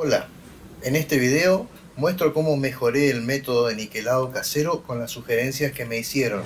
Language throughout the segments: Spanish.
Hola, en este video muestro cómo mejoré el método de niquelado casero con las sugerencias que me hicieron.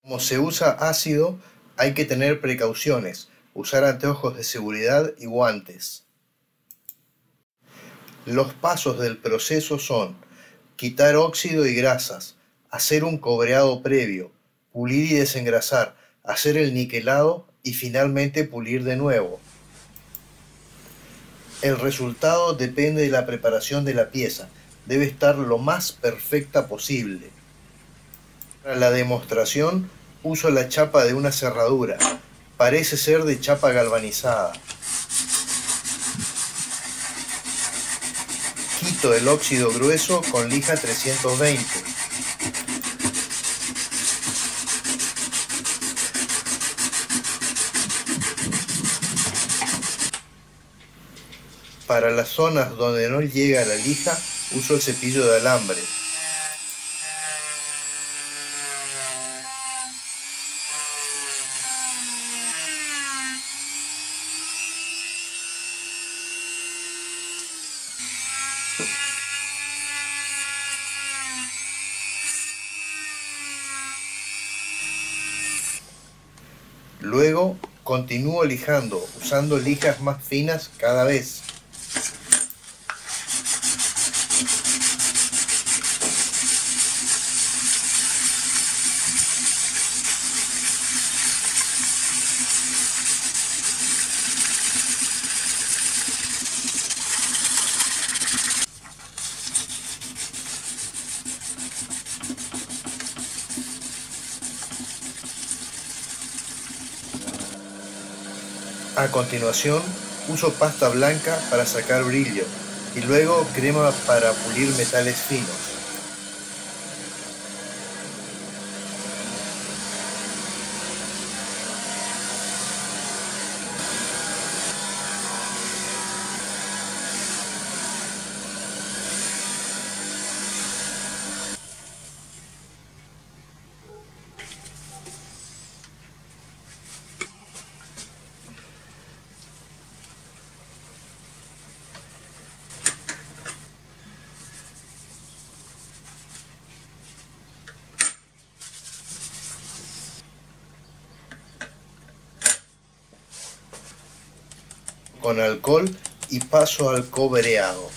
Como se usa ácido, hay que tener precauciones, usar anteojos de seguridad y guantes. Los pasos del proceso son quitar óxido y grasas, hacer un cobreado previo, pulir y desengrasar, hacer el niquelado y finalmente pulir de nuevo. El resultado depende de la preparación de la pieza, debe estar lo más perfecta posible. Para la demostración uso la chapa de una cerradura, parece ser de chapa galvanizada. Quito el óxido grueso con lija 320. Para las zonas donde no llega la lija, uso el cepillo de alambre. Luego continúo lijando, usando lijas más finas cada vez. A continuación, uso pasta blanca para sacar brillo y luego crema para pulir metales finos. Con alcohol y paso al cobreado.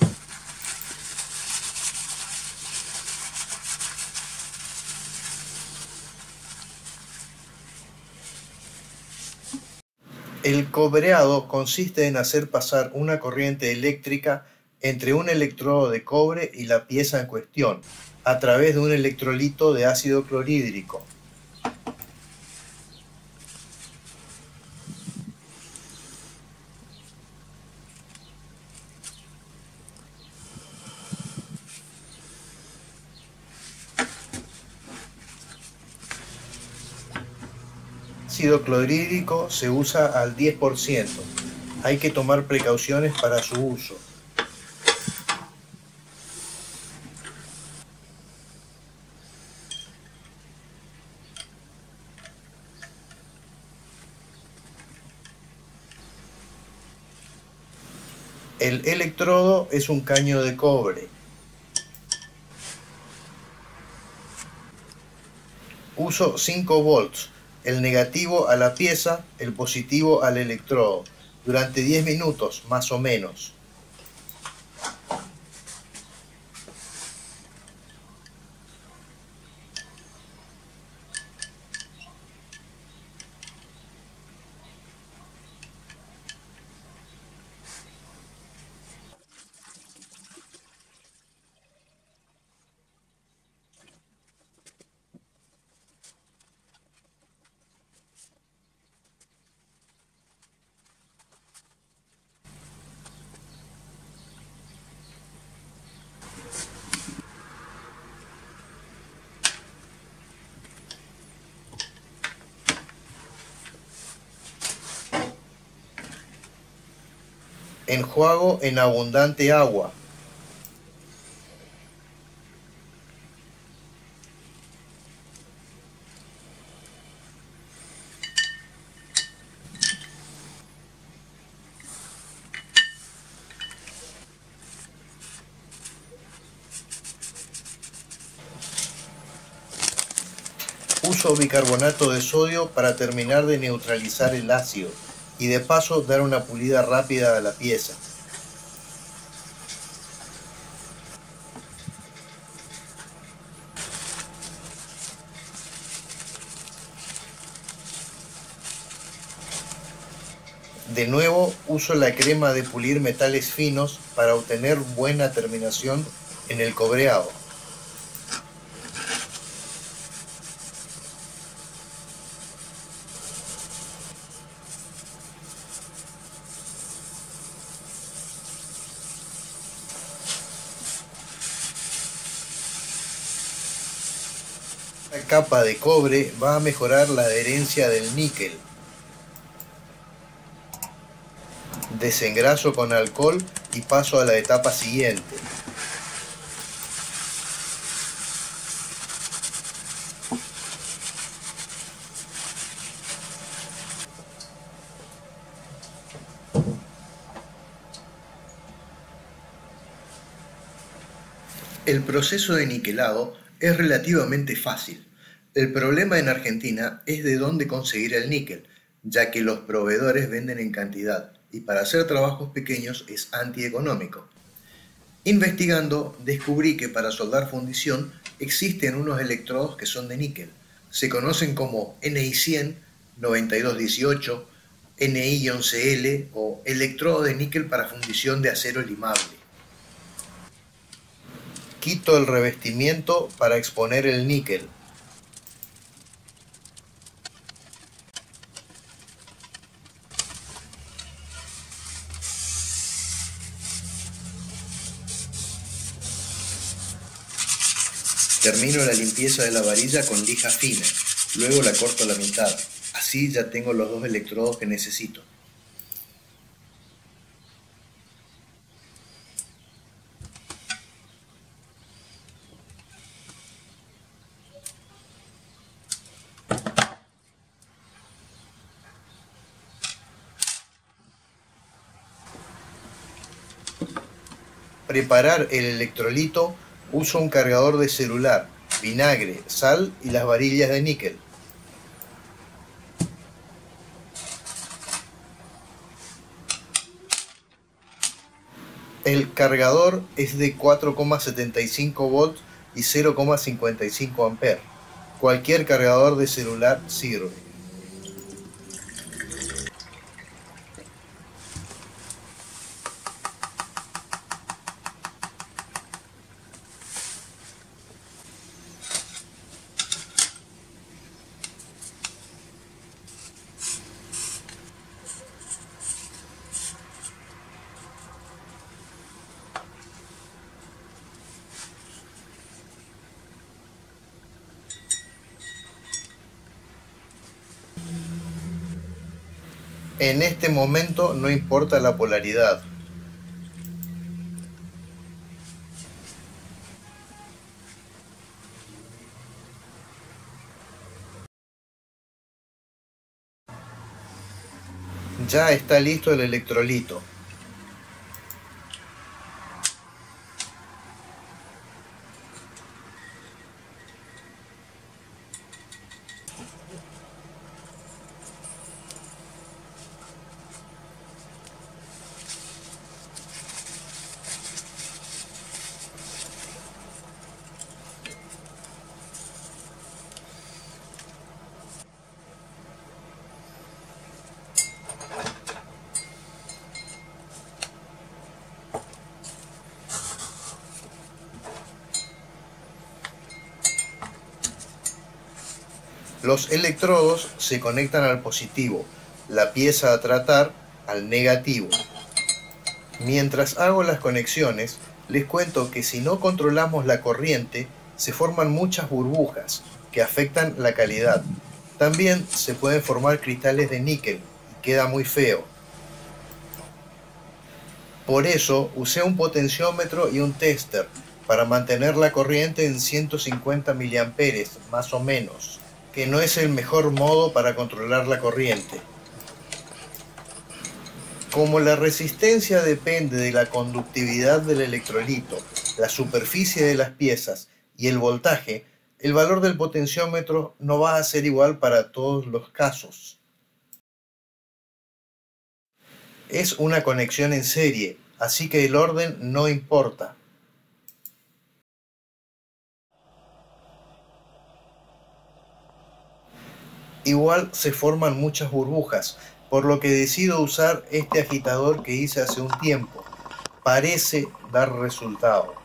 El cobreado consiste en hacer pasar una corriente eléctrica entre un electrodo de cobre y la pieza en cuestión, a través de un electrolito de ácido clorhídrico. Ácido clorhídrico se usa al 10%. Hay que tomar precauciones para su uso. El electrodo es un caño de cobre. Uso 5 volts el negativo a la pieza, el positivo al electrodo, durante 10 minutos más o menos. enjuago en abundante agua. Uso bicarbonato de sodio para terminar de neutralizar el ácido y de paso dar una pulida rápida a la pieza. De nuevo uso la crema de pulir metales finos para obtener buena terminación en el cobreado. Capa de cobre va a mejorar la adherencia del níquel. Desengraso con alcohol y paso a la etapa siguiente. El proceso de niquelado es relativamente fácil. El problema en Argentina es de dónde conseguir el níquel, ya que los proveedores venden en cantidad y para hacer trabajos pequeños es antieconómico. Investigando, descubrí que para soldar fundición existen unos electrodos que son de níquel. Se conocen como NI100, 9218, NI11L o electrodo de níquel para fundición de acero limable. Quito el revestimiento para exponer el níquel. Termino la limpieza de la varilla con lija fina, luego la corto a la mitad. Así ya tengo los dos electrodos que necesito. Preparar el electrolito uso un cargador de celular, vinagre, sal y las varillas de níquel. El cargador es de 4,75 volts y 0,55 amperes. Cualquier cargador de celular sirve. En este momento no importa la polaridad. Ya está listo el electrolito. Los electrodos se conectan al positivo, la pieza a tratar al negativo. Mientras hago las conexiones, les cuento que si no controlamos la corriente, se forman muchas burbujas que afectan la calidad. También se pueden formar cristales de níquel y queda muy feo. Por eso usé un potenciómetro y un tester para mantener la corriente en 150 mA más o menos que no es el mejor modo para controlar la corriente. Como la resistencia depende de la conductividad del electrolito, la superficie de las piezas y el voltaje, el valor del potenciómetro no va a ser igual para todos los casos. Es una conexión en serie, así que el orden no importa. Igual se forman muchas burbujas, por lo que decido usar este agitador que hice hace un tiempo. Parece dar resultado.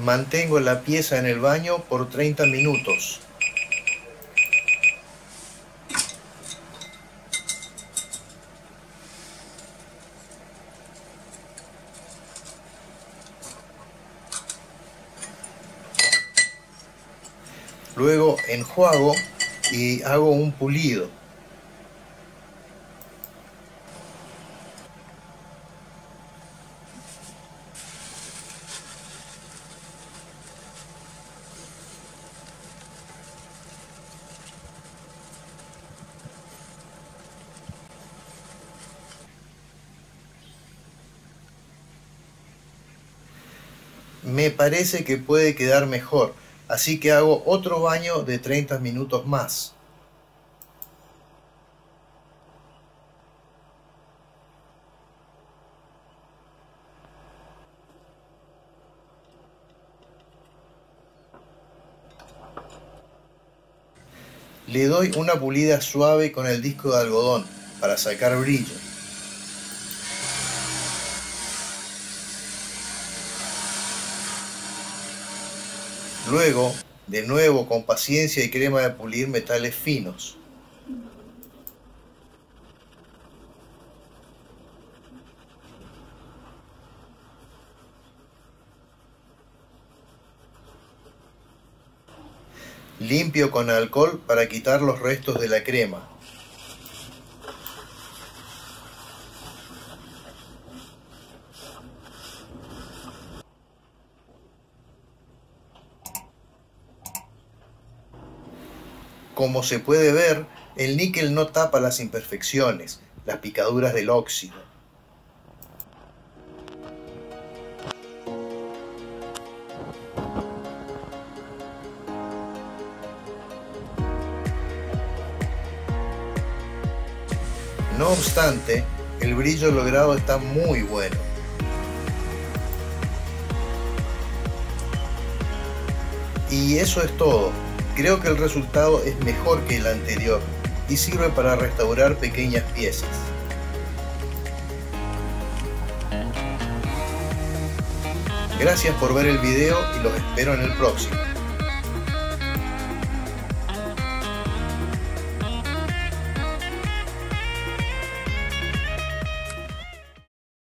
Mantengo la pieza en el baño por 30 minutos. Luego enjuago y hago un pulido. Me parece que puede quedar mejor, así que hago otro baño de 30 minutos más. Le doy una pulida suave con el disco de algodón para sacar brillo. Luego, de nuevo con paciencia y crema de pulir metales finos. Limpio con alcohol para quitar los restos de la crema. Como se puede ver, el níquel no tapa las imperfecciones, las picaduras del óxido. No obstante, el brillo logrado está muy bueno. Y eso es todo. Creo que el resultado es mejor que el anterior y sirve para restaurar pequeñas piezas. Gracias por ver el video y los espero en el próximo.